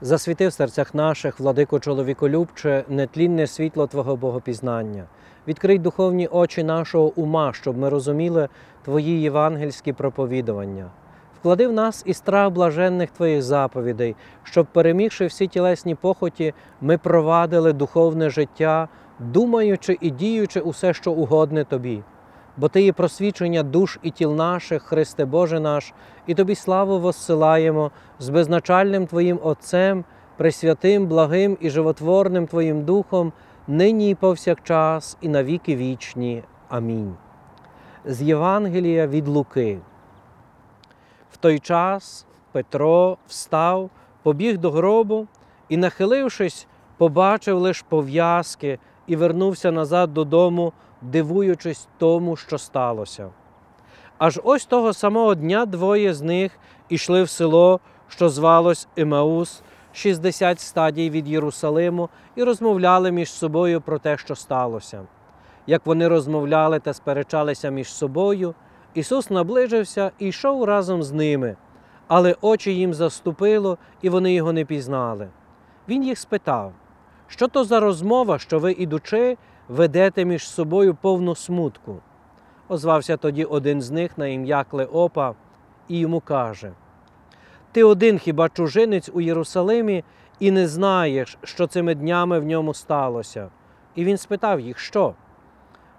Засвіти в серцях наших, владико чоловіколюбче, нетлінне світло Твого Богопізнання. Відкрий духовні очі нашого ума, щоб ми розуміли Твої євангельські проповідування. Вклади в нас і страх блаженних Твоїх заповідей, щоб, перемігши всі тілесні похоті, ми провадили духовне життя, думаючи і діючи усе, що угодне Тобі. Бо Ти є просвічення душ і тіл наших, Христе Боже наш, і Тобі славу воссилаємо з безначальним Твоїм Отцем, пресвятим, благим і животворним Твоїм Духом, нині і повсякчас, і навіки вічні. Амінь. З Євангелія від Луки. В той час Петро встав, побіг до гробу і, нахилившись, побачив лиш пов'язки і вернувся назад додому, дивуючись тому, що сталося. Аж ось того самого дня двоє з них ішли в село, що звалось Емаус, 60 стадій від Єрусалиму, і розмовляли між собою про те, що сталося. Як вони розмовляли та сперечалися між собою, Ісус наближився і йшов разом з ними, але очі їм заступило, і вони його не пізнали. Він їх спитав, що то за розмова, що ви, ідучи, ведете між собою повну смутку. Озвався тоді один з них на ім'я Клеопа і йому каже: Ти один хіба чужинець у Єрусалимі і не знаєш, що цими днями в ньому сталося. І він спитав їх, що?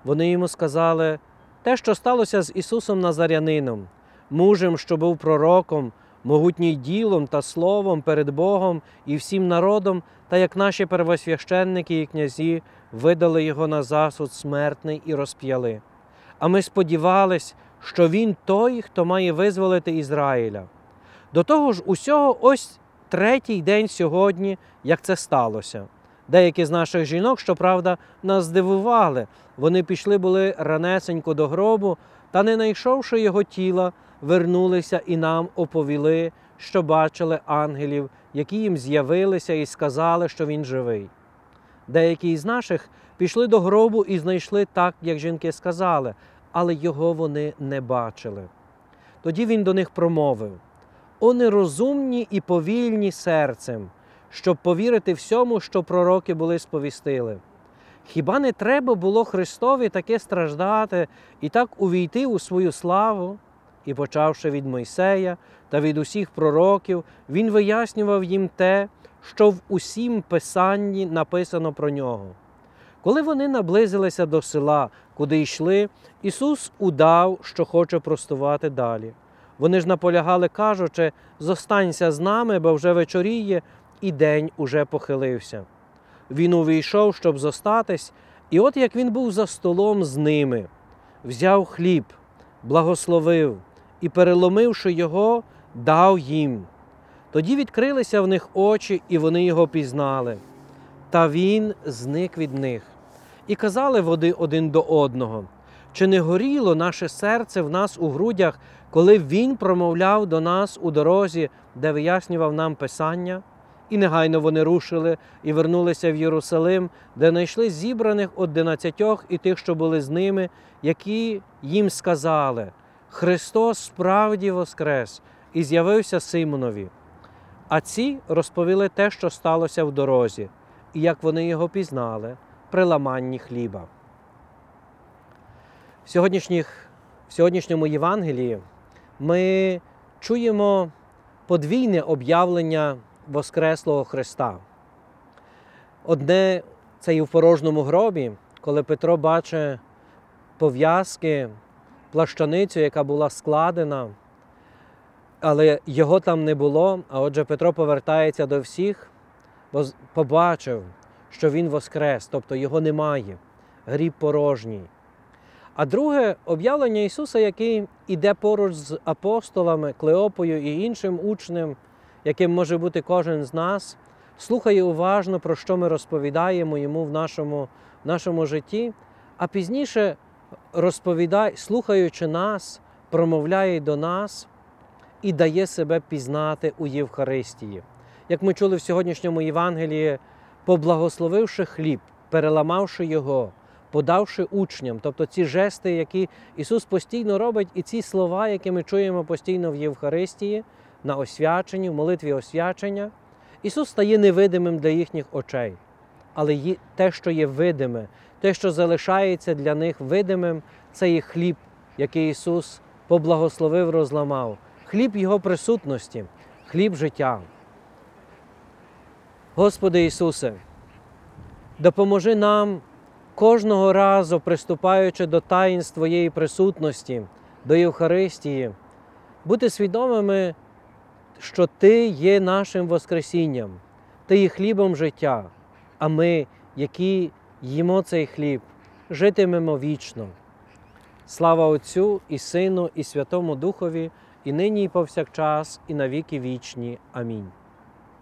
Вони йому сказали, те, що сталося з Ісусом Назарянином, мужем, що був пророком, могутній ділом та словом перед Богом і всім народом, та як наші первосвященники і князі видали його на засуд смертний і розп'яли. А ми сподівались, що він той, хто має визволити Ізраїля. До того ж, усього ось третій день сьогодні, як це сталося. Деякі з наших жінок, щоправда, нас здивували. Вони пішли були ранесенько до гробу, та, не знайшовши його тіла, вернулися і нам оповіли, що бачили ангелів, які їм з'явилися і сказали, що він живий. Деякі із наших пішли до гробу і знайшли так, як жінки сказали, але його вони не бачили. Тоді він до них промовив: О нерозумні і повільні серцем, щоб повірити всьому, що пророки були сповістили. Хіба не треба було Христові таке страждати і так увійти у свою славу? І, почавши від Мойсея та від усіх пророків, він вияснював їм те, що в усім писанні написано про нього. Коли вони наблизилися до села, куди йшли, Ісус удав, що хоче простувати далі. Вони ж наполягали, кажучи, зостанься з нами, бо вже вечоріє, і день уже похилився. Він увійшов, щоб зостатись, і от як він був за столом з ними, взяв хліб, благословив і, переломивши його, дав їм. Тоді відкрилися в них очі, і вони його пізнали. Та він зник від них. І казали води один до одного: чи не горіло наше серце в нас у грудях, коли він промовляв до нас у дорозі, де вияснював нам Писання? І негайно вони рушили і вернулися в Єрусалим, де знайшли зібраних одинадцятьох і тих, що були з ними, які їм сказали: Христос справді воскрес і з'явився Симонові. А ці розповіли те, що сталося в дорозі, і як вони його пізнали при ламанні хліба. В, сьогоднішніх, в сьогоднішньому Євангелії ми чуємо подвійне об'явлення Воскреслого Христа. Одне це і в порожньому гробі, коли Петро бачить пов'язки, плащаницю, яка була складена, але його там не було. А отже, Петро повертається до всіх, бо побачив, що Він воскрес, тобто його немає, гріб порожній. А друге об'явлення Ісуса, який іде поруч з апостолами, Клеопою і іншим учнем, яким може бути кожен з нас, слухає уважно, про що ми розповідаємо йому в нашому, в нашому житті, а пізніше розповідає, слухаючи нас, промовляє до нас і дає себе пізнати у Євхаристії. Як ми чули в сьогоднішньому Євангелії, поблагословивши хліб, переламавши його, подавши учням, тобто ці жести, які Ісус постійно робить, і ці слова, які ми чуємо постійно в Євхаристії, на освяченні, в молитві освячення, Ісус стає невидимим для їхніх очей, але те, що є видиме, те, що залишається для них видимим, це є хліб, який Ісус поблагословив, розламав, хліб Його присутності, хліб життя. Господи Ісусе, допоможи нам кожного разу, приступаючи до таїнств Твоєї присутності, до Євхаристії, бути свідомими, що Ти є нашим Воскресінням, Ти є хлібом життя, а ми, які їмо цей хліб, житимемо вічно. Слава Отцю і Сину, і Святому Духові, і нині, і повсякчас, і навіки вічні. Амінь.